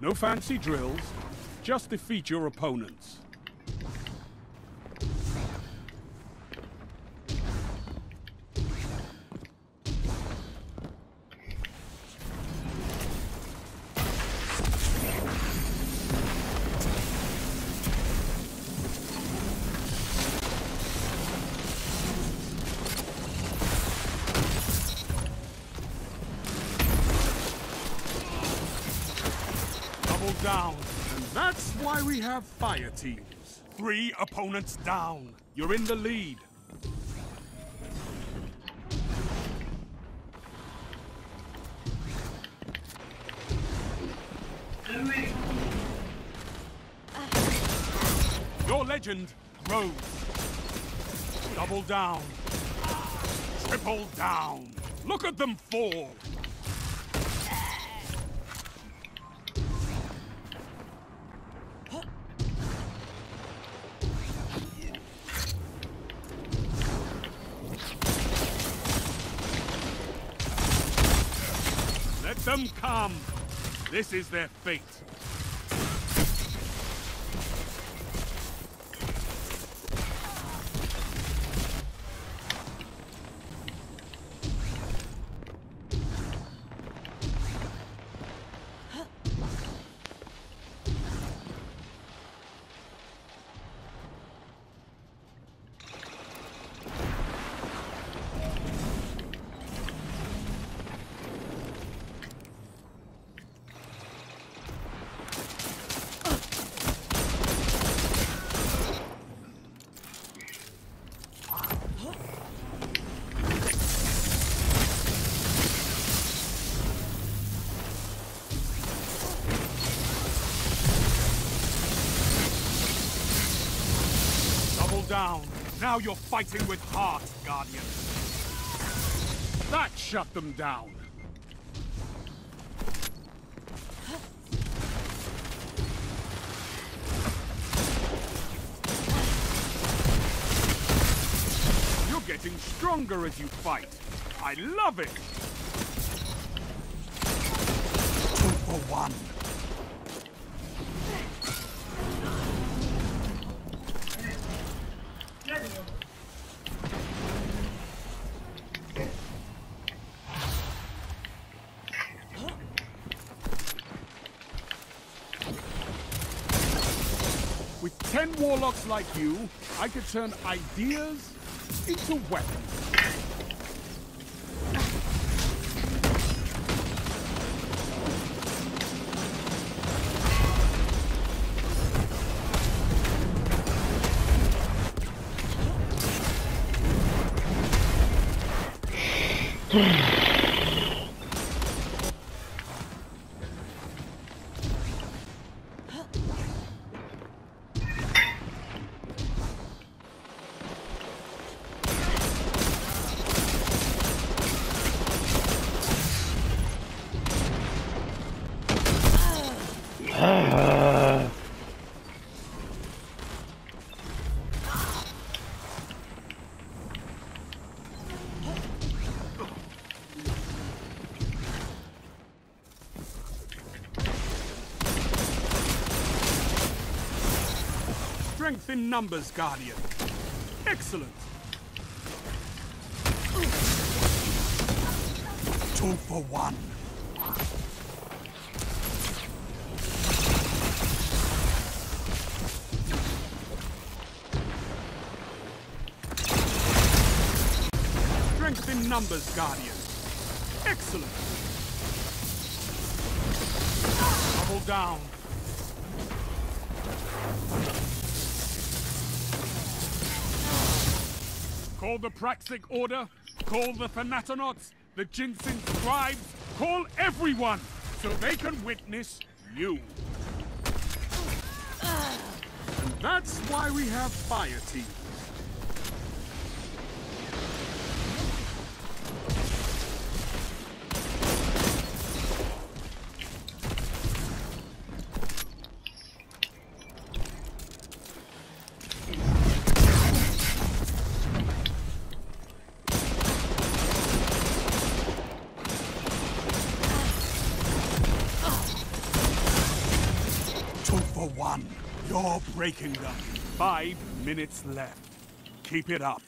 No fancy drills. Just defeat your opponents. And that's why we have fire teams. Three opponents down. You're in the lead. Your legend grows. Double down. Triple down. Look at them fall. Them come. This is their fate. Down. Now you're fighting with heart, Guardian. That shut them down. You're getting stronger as you fight. I love it. With ten warlocks like you, I could turn ideas into weapons. Strength in numbers, Guardian. Excellent. Two for one. Strength in numbers, Guardian. Excellent. Double down. Call the Praxic Order, call the Thanatonauts, the Ginseng Scribes, call everyone so they can witness you. And that's why we have fire teams. For one. You're breaking them. Five minutes left. Keep it up.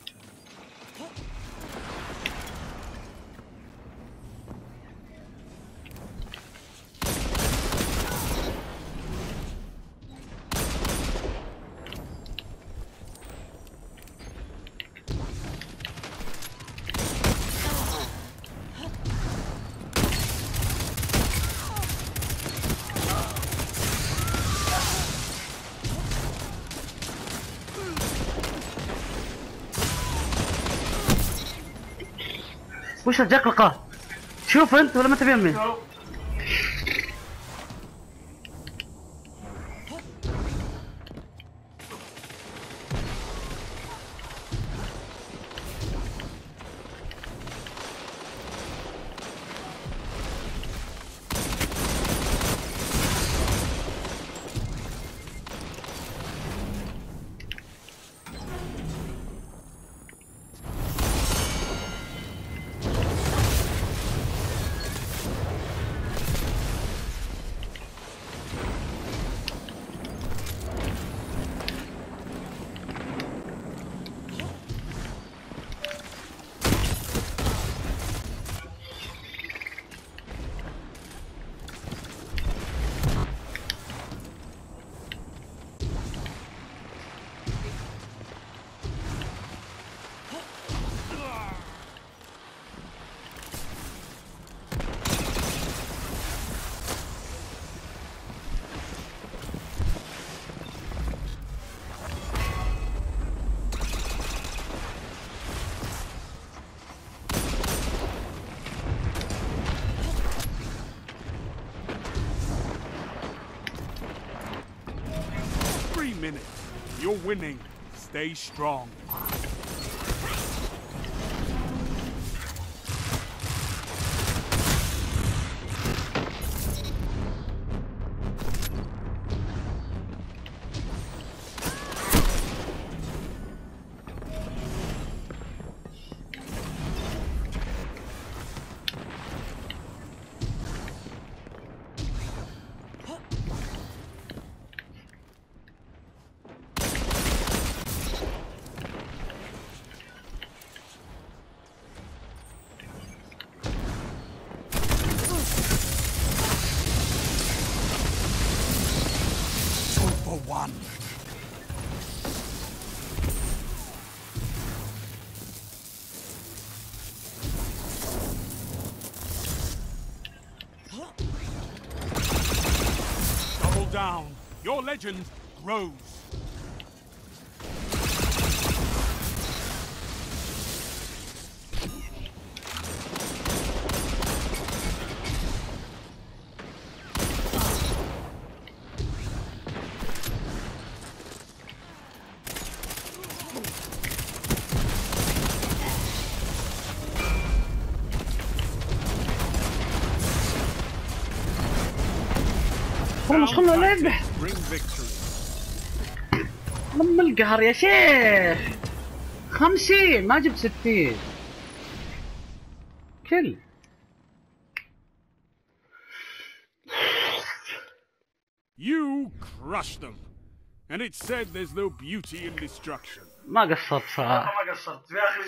وش جاك القاه شوف انت ولا ما انت بيمي minutes. You're winning. Stay strong. One. Double down. Your legend grows. والله مش خلنا لعبة Bring victory. لما القهر يا شيخ خمسين ما جبت ستين كل You crushed them. And it said there's no beauty in destruction. ما قصرت صراحة ما قصرت يا أخي